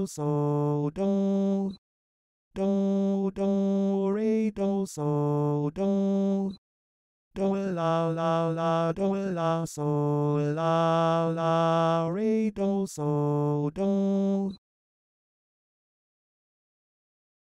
do so do do do re do so do do la la la do la so la la re do so do